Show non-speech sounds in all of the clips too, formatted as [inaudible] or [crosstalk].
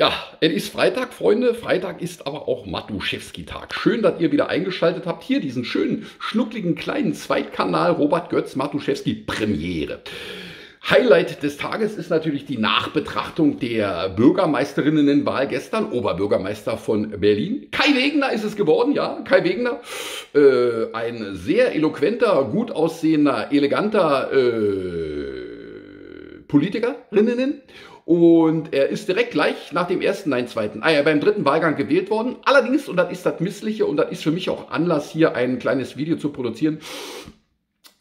Ja, es ist Freitag, Freunde. Freitag ist aber auch Matuszewski-Tag. Schön, dass ihr wieder eingeschaltet habt. Hier diesen schönen, schnuckligen kleinen Zweitkanal Robert Götz Matuszewski Premiere. Highlight des Tages ist natürlich die Nachbetrachtung der Bürgermeisterinnenwahl gestern. Oberbürgermeister von Berlin. Kai Wegener ist es geworden, ja. Kai Wegener. Äh, ein sehr eloquenter, gut aussehender, eleganter äh, Politikerinnen. Und er ist direkt gleich nach dem ersten, nein, zweiten, ah ja, beim dritten Wahlgang gewählt worden. Allerdings, und das ist das Missliche, und das ist für mich auch Anlass, hier ein kleines Video zu produzieren,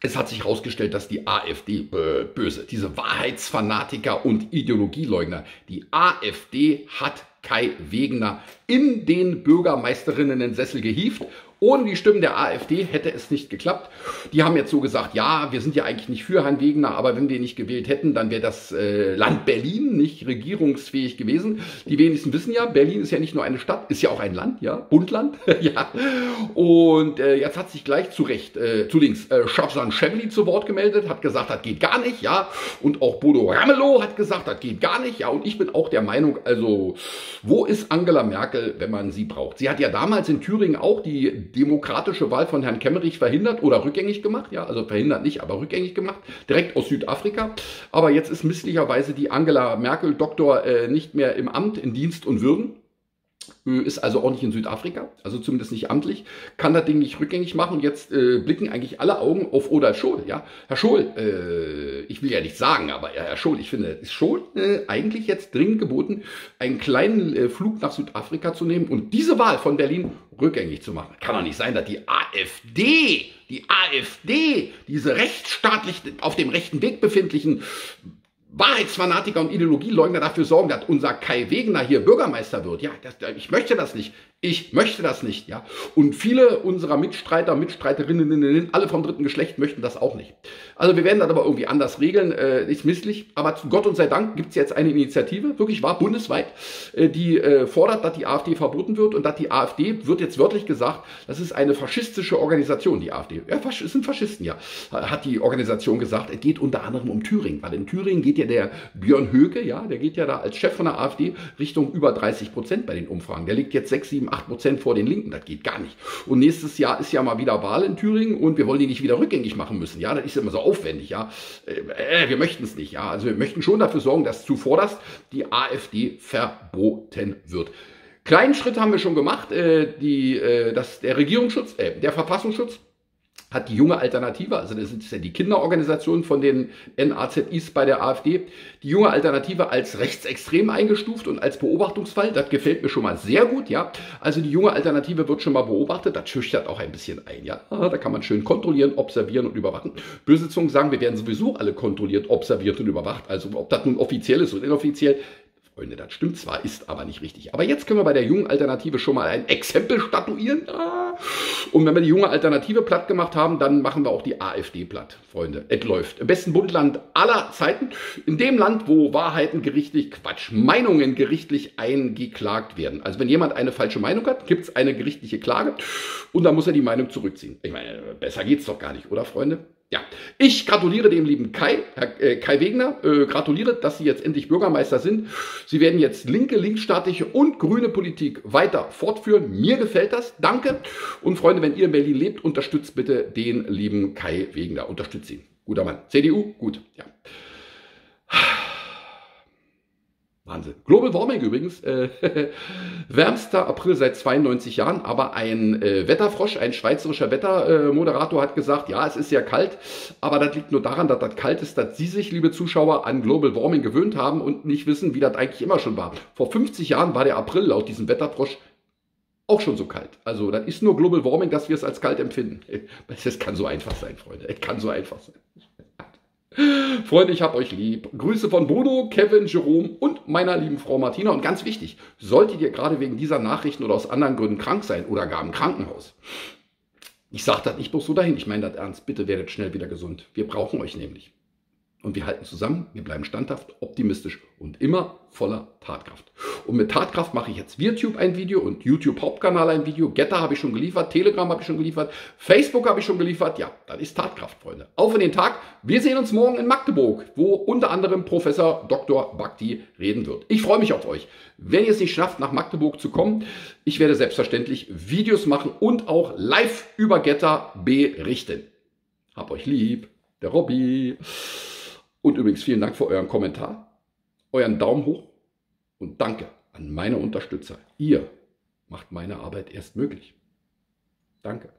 es hat sich herausgestellt, dass die AfD äh, böse, diese Wahrheitsfanatiker und Ideologieleugner, die AfD hat Kai Wegener in den Bürgermeisterinnen-Sessel gehievt ohne die Stimmen der AfD hätte es nicht geklappt. Die haben jetzt so gesagt, ja, wir sind ja eigentlich nicht für Herrn Wegener, aber wenn wir ihn nicht gewählt hätten, dann wäre das äh, Land Berlin nicht regierungsfähig gewesen. Die wenigsten wissen ja, Berlin ist ja nicht nur eine Stadt, ist ja auch ein Land, ja, Bundland, [laughs] ja. Und äh, jetzt hat sich gleich zu Recht, äh, zu links, äh, Schafsan Schäbli zu Wort gemeldet, hat gesagt, das geht gar nicht, ja. Und auch Bodo Ramelow hat gesagt, das geht gar nicht, ja. Und ich bin auch der Meinung, also, wo ist Angela Merkel, wenn man sie braucht? Sie hat ja damals in Thüringen auch die demokratische Wahl von Herrn Kemmerich verhindert oder rückgängig gemacht. Ja, also verhindert nicht, aber rückgängig gemacht. Direkt aus Südafrika. Aber jetzt ist misslicherweise die Angela Merkel Doktor äh, nicht mehr im Amt, in Dienst und Würden ist also auch nicht in Südafrika, also zumindest nicht amtlich, kann das Ding nicht rückgängig machen. Jetzt äh, blicken eigentlich alle Augen auf Oder Scholl. Ja? Herr Scholl, äh, ich will ja nicht sagen, aber Herr Scholl, ich finde, ist Scholl äh, eigentlich jetzt dringend geboten, einen kleinen äh, Flug nach Südafrika zu nehmen und diese Wahl von Berlin rückgängig zu machen. Kann doch nicht sein, dass die AfD, die AfD, diese rechtsstaatlich auf dem rechten Weg befindlichen Wahrheitsfanatiker und Ideologieleugner dafür sorgen, dass unser Kai Wegener hier Bürgermeister wird. Ja, das, ich möchte das nicht. Ich möchte das nicht, ja. Und viele unserer Mitstreiter, Mitstreiterinnen, alle vom dritten Geschlecht möchten das auch nicht. Also wir werden das aber irgendwie anders regeln, äh, ist misslich. Aber zu Gott und sei Dank gibt es jetzt eine Initiative, wirklich wahr, bundesweit, äh, die äh, fordert, dass die AfD verboten wird und dass die AfD, wird jetzt wörtlich gesagt, das ist eine faschistische Organisation, die AfD. Ja, es sind Faschisten, ja. Hat die Organisation gesagt, es geht unter anderem um Thüringen, weil in Thüringen geht ja der Björn Höke, ja, der geht ja da als Chef von der AfD Richtung über 30 Prozent bei den Umfragen. Der liegt jetzt 6, 7, 8 Prozent vor den Linken. Das geht gar nicht. Und nächstes Jahr ist ja mal wieder Wahl in Thüringen und wir wollen die nicht wieder rückgängig machen müssen. Ja, das ist immer so aufwendig. Ja, äh, wir möchten es nicht. Ja, also wir möchten schon dafür sorgen, dass zuvorderst die AfD verboten wird. Kleinen Schritt haben wir schon gemacht. Äh, die, äh, das, der Regierungsschutz, äh, der Verfassungsschutz hat die junge Alternative, also das ist ja die Kinderorganisation von den NAZIs bei der AfD, die junge Alternative als rechtsextrem eingestuft und als Beobachtungsfall. Das gefällt mir schon mal sehr gut, ja. Also die junge Alternative wird schon mal beobachtet, das schüchtert auch ein bisschen ein, ja. Da kann man schön kontrollieren, observieren und überwachen. Böse Zungen sagen, wir werden sowieso alle kontrolliert, observiert und überwacht. Also ob das nun offiziell ist oder inoffiziell, Freunde, das stimmt zwar, ist aber nicht richtig. Aber jetzt können wir bei der jungen Alternative schon mal ein Exempel statuieren. Ah. Und wenn wir die junge Alternative platt gemacht haben, dann machen wir auch die AfD platt, Freunde. Es läuft. Im besten Bundland aller Zeiten. In dem Land, wo Wahrheiten gerichtlich, Quatsch, Meinungen gerichtlich eingeklagt werden. Also wenn jemand eine falsche Meinung hat, gibt es eine gerichtliche Klage und dann muss er die Meinung zurückziehen. Ich meine, besser geht's doch gar nicht, oder Freunde? Ja, ich gratuliere dem lieben Kai, Herr, äh, Kai Wegner, äh, gratuliere, dass Sie jetzt endlich Bürgermeister sind. Sie werden jetzt linke, linksstaatliche und grüne Politik weiter fortführen. Mir gefällt das. Danke. Und Freunde, wenn ihr in Berlin lebt, unterstützt bitte den lieben Kai Wegner. Unterstützt ihn. Guter Mann. CDU? Gut. Ja. Wahnsinn. Global Warming übrigens, äh, [laughs] wärmster April seit 92 Jahren, aber ein äh, Wetterfrosch, ein schweizerischer Wettermoderator hat gesagt, ja, es ist sehr kalt, aber das liegt nur daran, dass das kalt ist, dass Sie sich, liebe Zuschauer, an Global Warming gewöhnt haben und nicht wissen, wie das eigentlich immer schon war. Vor 50 Jahren war der April laut diesem Wetterfrosch auch schon so kalt. Also das ist nur Global Warming, dass wir es als kalt empfinden. [laughs] Es kann so einfach sein, Freunde. Es kann so einfach sein. Freunde, ich hab euch lieb. Grüße von Bruno, Kevin, Jerome und meiner lieben Frau Martina. Und ganz wichtig, solltet ihr gerade wegen dieser Nachrichten oder aus anderen Gründen krank sein oder gar im Krankenhaus, ich sage das nicht bloß so dahin, ich meine das ernst, bitte werdet schnell wieder gesund. Wir brauchen euch nämlich. Und wir halten zusammen, wir bleiben standhaft, optimistisch und immer voller Tatkraft. Und mit Tatkraft mache ich jetzt ViewTube ein Video und YouTube Hauptkanal ein Video. Getter habe ich schon geliefert, Telegram habe ich schon geliefert, Facebook habe ich schon geliefert. Ja, das ist Tatkraft, Freunde. Auf in den Tag. Wir sehen uns morgen in Magdeburg, wo unter anderem Professor Dr. Bhakti reden wird. Ich freue mich auf euch. Wenn ihr es nicht schafft, nach Magdeburg zu kommen, ich werde selbstverständlich Videos machen und auch live über Getter berichten. Hab euch lieb. Der Robby. Und übrigens vielen Dank für euren Kommentar, euren Daumen hoch und danke an meine Unterstützer. Ihr macht meine Arbeit erst möglich. Danke.